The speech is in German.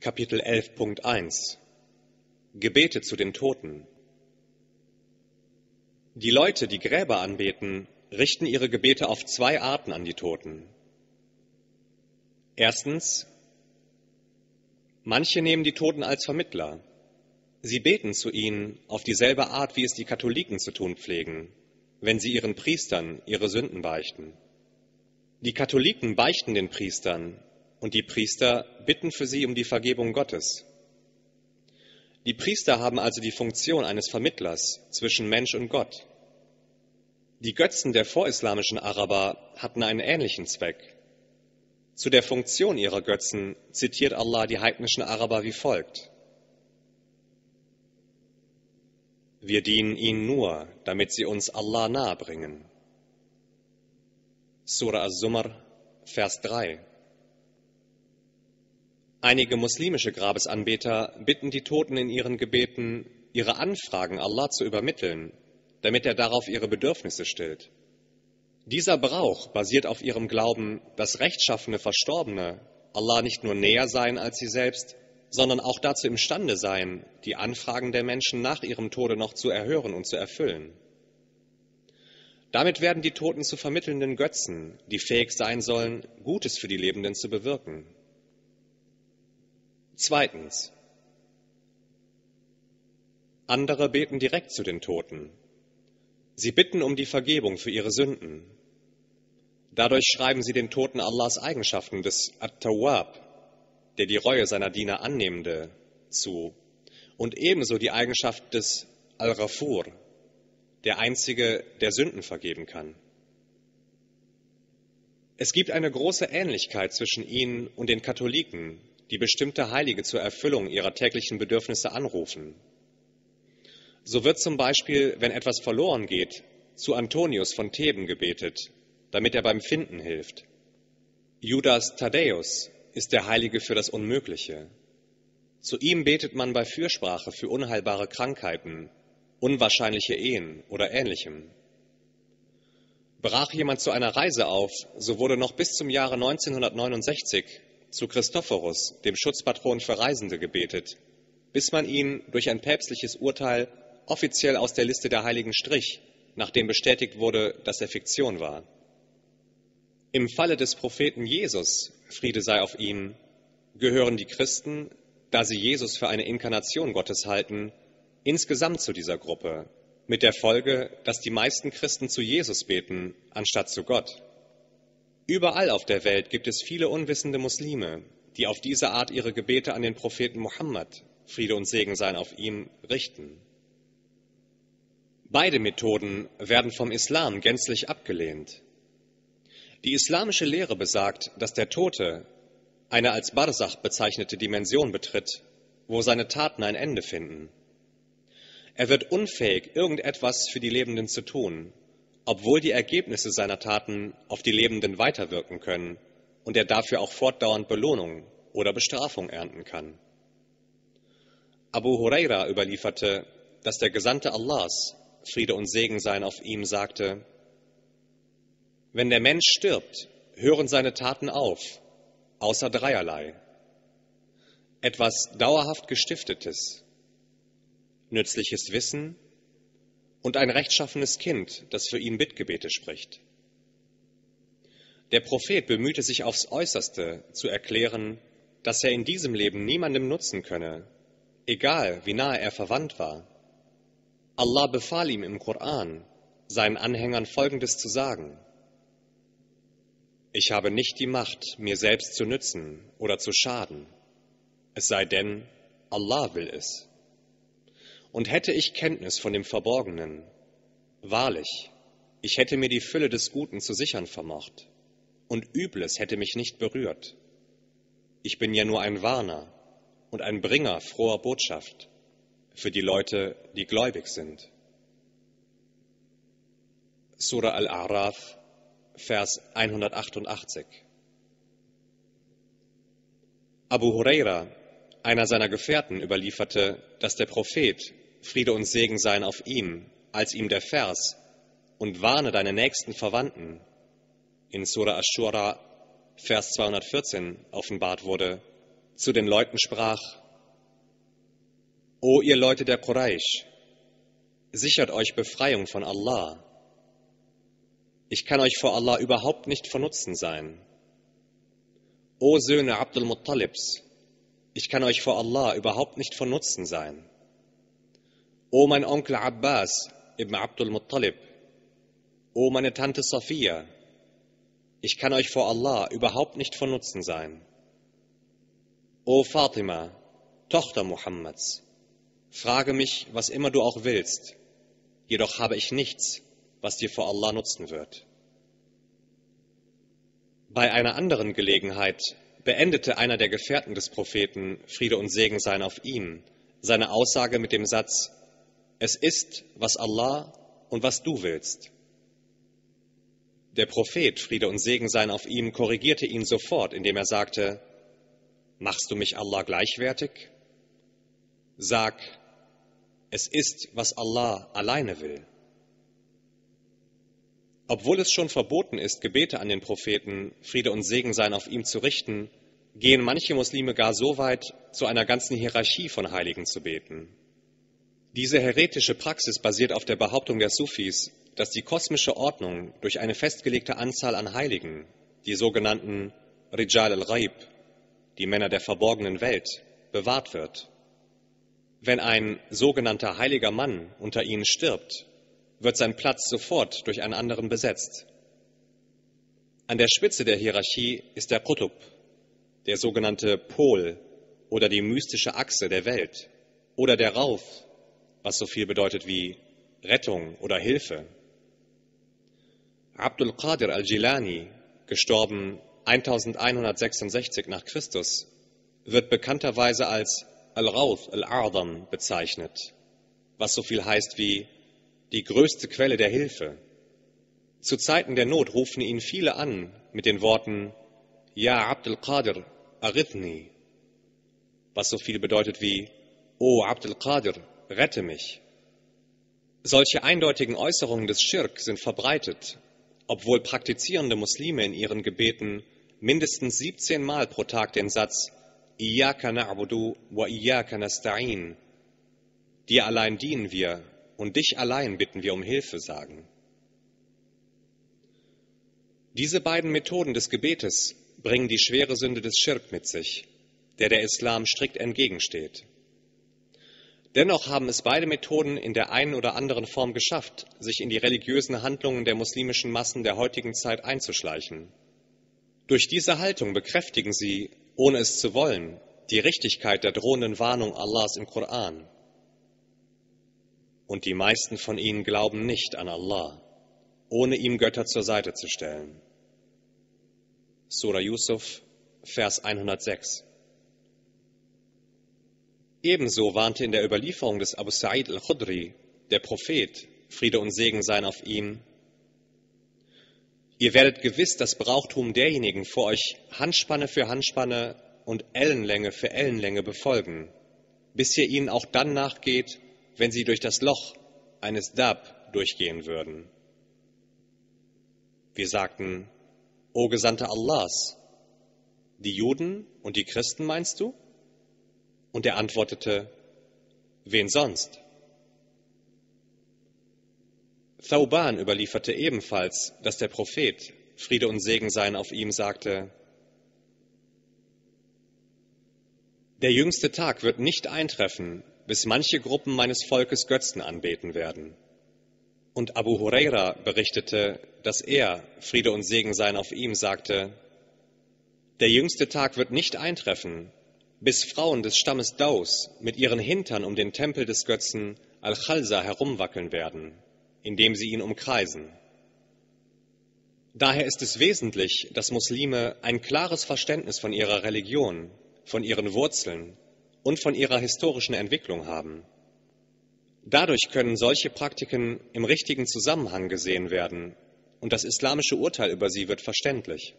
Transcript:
Kapitel 11.1 Gebete zu den Toten Die Leute, die Gräber anbeten, richten ihre Gebete auf zwei Arten an die Toten. Erstens, manche nehmen die Toten als Vermittler. Sie beten zu ihnen auf dieselbe Art, wie es die Katholiken zu tun pflegen, wenn sie ihren Priestern ihre Sünden beichten. Die Katholiken beichten den Priestern und die Priester bitten für sie um die Vergebung Gottes. Die Priester haben also die Funktion eines Vermittlers zwischen Mensch und Gott. Die Götzen der vorislamischen Araber hatten einen ähnlichen Zweck. Zu der Funktion ihrer Götzen zitiert Allah die heidnischen Araber wie folgt. Wir dienen ihnen nur, damit sie uns Allah nahebringen. Surah Az-Zumar, Vers 3. Einige muslimische Grabesanbeter bitten die Toten in ihren Gebeten, ihre Anfragen Allah zu übermitteln, damit er darauf ihre Bedürfnisse stillt. Dieser Brauch basiert auf ihrem Glauben, dass rechtschaffene Verstorbene Allah nicht nur näher seien als sie selbst, sondern auch dazu imstande seien, die Anfragen der Menschen nach ihrem Tode noch zu erhören und zu erfüllen. Damit werden die Toten zu vermittelnden Götzen, die fähig sein sollen, Gutes für die Lebenden zu bewirken. Zweitens. Andere beten direkt zu den Toten. Sie bitten um die Vergebung für ihre Sünden. Dadurch schreiben sie den Toten Allahs Eigenschaften des At-Tawwab, der die Reue seiner Diener annehmende, zu und ebenso die Eigenschaft des Al-Ghafur, der Einzige, der Sünden vergeben kann. Es gibt eine große Ähnlichkeit zwischen ihnen und den Katholiken, die bestimmte Heilige zur Erfüllung ihrer täglichen Bedürfnisse anrufen. So wird zum Beispiel, wenn etwas verloren geht, zu Antonius von Theben gebetet, damit er beim Finden hilft. Judas Thaddäus ist der Heilige für das Unmögliche. Zu ihm betet man bei Fürsprache für unheilbare Krankheiten, unwahrscheinliche Ehen oder ähnlichem. Brach jemand zu einer Reise auf, so wurde noch bis zum Jahre 1969 zu Christophorus, dem Schutzpatron für Reisende, gebetet, bis man ihn durch ein päpstliches Urteil offiziell aus der Liste der Heiligen strich, nachdem bestätigt wurde, dass er Fiktion war. Im Falle des Propheten Jesus, Friede sei auf ihm, gehören die Christen, da sie Jesus für eine Inkarnation Gottes halten, insgesamt zu dieser Gruppe, mit der Folge, dass die meisten Christen zu Jesus beten, anstatt zu Gott. Überall auf der Welt gibt es viele unwissende Muslime, die auf diese Art ihre Gebete an den Propheten Muhammad, Friede und Segen seien auf ihm, richten. Beide Methoden werden vom Islam gänzlich abgelehnt. Die islamische Lehre besagt, dass der Tote eine als Barsach bezeichnete Dimension betritt, wo seine Taten ein Ende finden. Er wird unfähig, irgendetwas für die Lebenden zu tun, obwohl die Ergebnisse seiner Taten auf die Lebenden weiterwirken können und er dafür auch fortdauernd Belohnung oder Bestrafung ernten kann. Abu Huraira überlieferte, dass der Gesandte Allahs, Friede und Segen seien auf ihm, sagte, wenn der Mensch stirbt, hören seine Taten auf, außer dreierlei. Etwas dauerhaft Gestiftetes, nützliches Wissen und ein rechtschaffenes Kind, das für ihn Bittgebete spricht. Der Prophet bemühte sich aufs äußerste zu erklären, dass er in diesem Leben niemandem nutzen könne, egal wie nahe er verwandt war. Allah befahl ihm im Koran, seinen Anhängern Folgendes zu sagen. Ich habe nicht die Macht, mir selbst zu nützen oder zu schaden, es sei denn, Allah will es. Und hätte ich Kenntnis von dem Verborgenen, wahrlich, ich hätte mir die Fülle des Guten zu sichern vermocht, und Übles hätte mich nicht berührt. Ich bin ja nur ein Warner und ein Bringer froher Botschaft für die Leute, die gläubig sind. Surah Al-A'raf, Vers 188. Abu Huraira, einer seiner Gefährten, überlieferte, dass der Prophet Friede und Segen seien auf ihm, als ihm der Vers und warne deine nächsten Verwandten in Surah Ashura, Vers 214 offenbart wurde, zu den Leuten sprach, O ihr Leute der Quraysh, sichert euch Befreiung von Allah. Ich kann euch vor Allah überhaupt nicht von Nutzen sein. O Söhne Abdul Muttalibs, ich kann euch vor Allah überhaupt nicht von Nutzen sein. O mein Onkel Abbas ibn Abdul Muttalib, O meine Tante Sophia, ich kann euch vor Allah überhaupt nicht von Nutzen sein. O Fatima, Tochter Muhammads, frage mich, was immer du auch willst, jedoch habe ich nichts, was dir vor Allah nutzen wird. Bei einer anderen Gelegenheit beendete einer der Gefährten des Propheten, Friede und Segen seien auf ihm, seine Aussage mit dem Satz, es ist, was Allah und was du willst. Der Prophet, Friede und Segen seien auf ihm, korrigierte ihn sofort, indem er sagte, machst du mich Allah gleichwertig? Sag, es ist, was Allah alleine will. Obwohl es schon verboten ist, Gebete an den Propheten, Friede und Segen seien auf ihm zu richten, gehen manche Muslime gar so weit, zu einer ganzen Hierarchie von Heiligen zu beten. Diese heretische Praxis basiert auf der Behauptung der Sufis, dass die kosmische Ordnung durch eine festgelegte Anzahl an Heiligen, die sogenannten Rijal al-Ghaib, die Männer der verborgenen Welt, bewahrt wird. Wenn ein sogenannter heiliger Mann unter ihnen stirbt, wird sein Platz sofort durch einen anderen besetzt. An der Spitze der Hierarchie ist der Qutub, der sogenannte Pol oder die mystische Achse der Welt oder der Rauf, was so viel bedeutet wie Rettung oder Hilfe. Abdul Qadir al-Jilani, gestorben 1166 nach Christus, wird bekannterweise als Al-Rawth al-A'dam bezeichnet, was so viel heißt wie die größte Quelle der Hilfe. Zu Zeiten der Not rufen ihn viele an mit den Worten Ja Abdul Qadir, arithni, was so viel bedeutet wie O Abdul Qadir, rette mich. Solche eindeutigen Äußerungen des Schirk sind verbreitet, obwohl praktizierende Muslime in ihren Gebeten mindestens 17 Mal pro Tag den Satz Iyaka na'budu wa iyaka nasta'in, dir allein dienen wir und dich allein bitten wir um Hilfe sagen. Diese beiden Methoden des Gebetes bringen die schwere Sünde des Schirk mit sich, der der Islam strikt entgegensteht. Dennoch haben es beide Methoden in der einen oder anderen Form geschafft, sich in die religiösen Handlungen der muslimischen Massen der heutigen Zeit einzuschleichen. Durch diese Haltung bekräftigen sie, ohne es zu wollen, die Richtigkeit der drohenden Warnung Allahs im Koran und die meisten von ihnen glauben nicht an Allah, ohne ihm Götter zur Seite zu stellen. Surah Yusuf, Vers 106. Ebenso warnte in der Überlieferung des Abu Sa'id al-Khudri der Prophet, Friede und Segen seien auf ihm, Ihr werdet gewiss das Brauchtum derjenigen vor euch Handspanne für Handspanne und Ellenlänge für Ellenlänge befolgen, bis ihr ihnen auch dann nachgeht, wenn sie durch das Loch eines Dab durchgehen würden. Wir sagten, O Gesandter Allahs, die Juden und die Christen meinst du? Und er antwortete, wen sonst? Thauban überlieferte ebenfalls, dass der Prophet, Friede und Segen seien auf ihm, sagte, Der jüngste Tag wird nicht eintreffen, bis manche Gruppen meines Volkes Götzen anbeten werden. Und Abu Huraira berichtete, dass er, Friede und Segen seien auf ihm, sagte, der jüngste Tag wird nicht eintreffen, bis Frauen des Stammes Daus mit ihren Hintern um den Tempel des Götzen Al-Khalsa herumwackeln werden, indem sie ihn umkreisen. Daher ist es wesentlich, dass Muslime ein klares Verständnis von ihrer Religion, von ihren Wurzeln und von ihrer historischen Entwicklung haben. Dadurch können solche Praktiken im richtigen Zusammenhang gesehen werden und das islamische Urteil über sie wird verständlich.